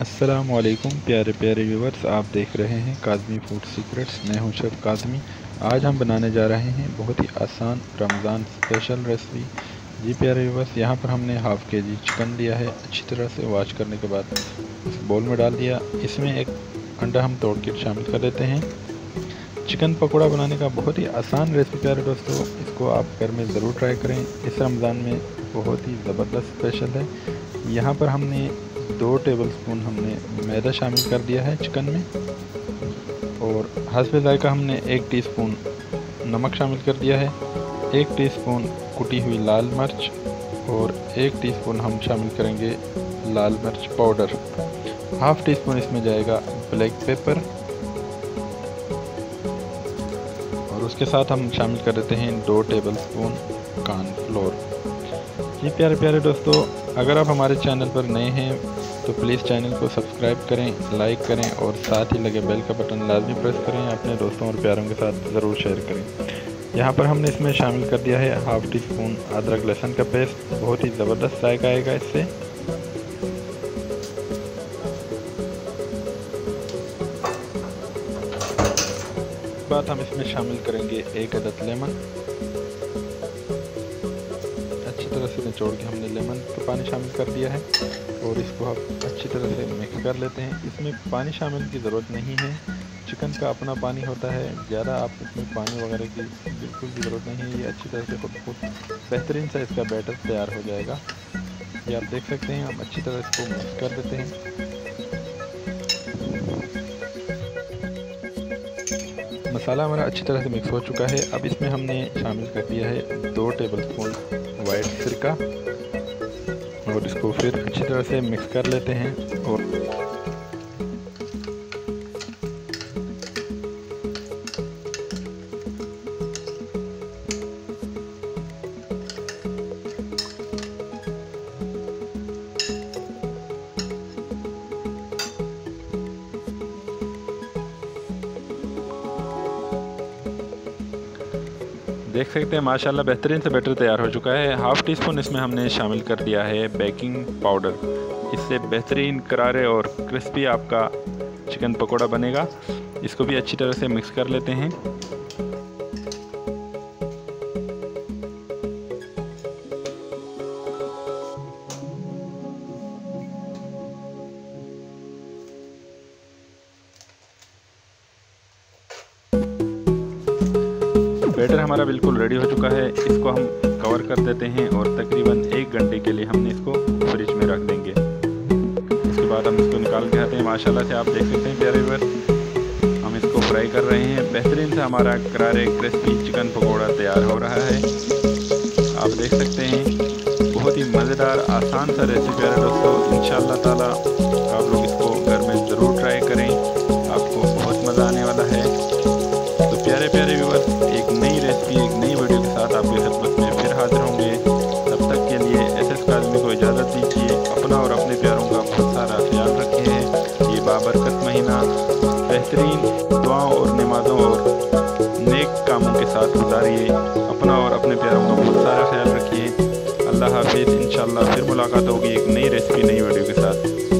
असलकुम प्यारे प्यारे व्यूवर्स, आप देख रहे हैं काजमी फ़ूड सीक्रेट्स। मैं हूँ शेफ़ काजमी। आज हम बनाने जा रहे हैं बहुत ही आसान रमज़ान स्पेशल रेसिपी। जी प्यारे व्यूवर्स, यहाँ पर हमने हाफ़ के जी चिकन लिया है, अच्छी तरह से वॉश करने के बाद इस बोल में डाल दिया। इसमें एक अंडा हम तोड़ के शामिल कर देते हैं। चिकन पकौड़ा बनाने का बहुत ही आसान रेसिपी प्यारे दोस्तों, इसको आप घर में ज़रूर ट्राई करें। इस रमज़ान में बहुत ही ज़बरदस्त स्पेशल है। यहाँ पर हमने दो टेबल स्पून हमने मैदा शामिल कर दिया है चिकन में और हसब ज़ायका हमने एक टीस्पून नमक शामिल कर दिया है, एक टीस्पून कुटी हुई लाल मिर्च और एक टीस्पून हम शामिल करेंगे लाल मिर्च पाउडर। हाफ़ टी स्पून इसमें जाएगा ब्लैक पेपर और उसके साथ हम शामिल कर देते हैं दो टेबल स्पून कॉर्नफ्लोर जी प्यारे प्यारे दोस्तों, अगर आप हमारे चैनल पर नए हैं तो प्लीज़ चैनल को सब्सक्राइब करें लाइक करें और साथ ही लगे बेल का बटन लाजमी प्रेस करें, अपने दोस्तों और प्यारों के साथ ज़रूर शेयर करें। यहाँ पर हमने इसमें शामिल कर दिया है हाफ़ टी स्पून अदरक लहसुन का पेस्ट बहुत ही ज़बरदस्त जायका आएगा इससे। बाद हम इसमें शामिल करेंगे एक अदद लेमन। तरह से निचोड़ के हमने लेमन का पानी शामिल कर दिया है और इसको आप अच्छी तरह से मिक्स कर लेते हैं। इसमें पानी शामिल की ज़रूरत नहीं है। चिकन का अपना पानी होता है। ज़्यादा आप इसमें पानी वगैरह की बिल्कुल भी ज़रूरत नहीं है। ये अच्छी तरह से खुद खुद बेहतरीन सा इसका बैटर तैयार हो जाएगा। ये आप देख सकते हैं। आप अच्छी तरह इसको मिक्स कर देते हैं। मसाला हमारा अच्छी तरह से मिक्स हो चुका है। अब इसमें हमने शामिल कर दिया है दो टेबल स्पून वाइट सिरका और इसको फिर अच्छी तरह से मिक्स कर लेते हैं और देख सकते हैं, माशाल्लाह बेहतरीन से बैटर तैयार हो चुका है। हाफ़ टी स्पून इसमें हमने शामिल कर दिया है बेकिंग पाउडर। इससे बेहतरीन करारे और क्रिस्पी आपका चिकन पकौड़ा बनेगा। इसको भी अच्छी तरह से मिक्स कर लेते हैं। बैटर हमारा बिल्कुल रेडी हो चुका है। इसको हम कवर कर देते हैं और तकरीबन एक घंटे के लिए हमने इसको फ्रिज में रख देंगे। उसके बाद हम इसको निकाल के आते हैं। माशाल्लाह से आप देख सकते हैं, प्यारे वर हम इसको फ्राई कर रहे हैं। बेहतरीन से हमारा करारे क्रिस्पी चिकन पकौड़ा तैयार हो रहा है। आप देख सकते हैं, बहुत ही मज़ेदार, आसान सा रेसिपी है। दोस्तों इन ताला आप लोग बाबरकत महीना बेहतरीन दुआओं और नमाज़ों और नेक कामों के साथ गुजारिए। अपना और अपने प्यारों का बहुत सारा ख्याल रखिए। अल्लाह हाफिज़ इन फिर मुलाकात होगी एक नई रेसिपी नई वीडियो के साथ।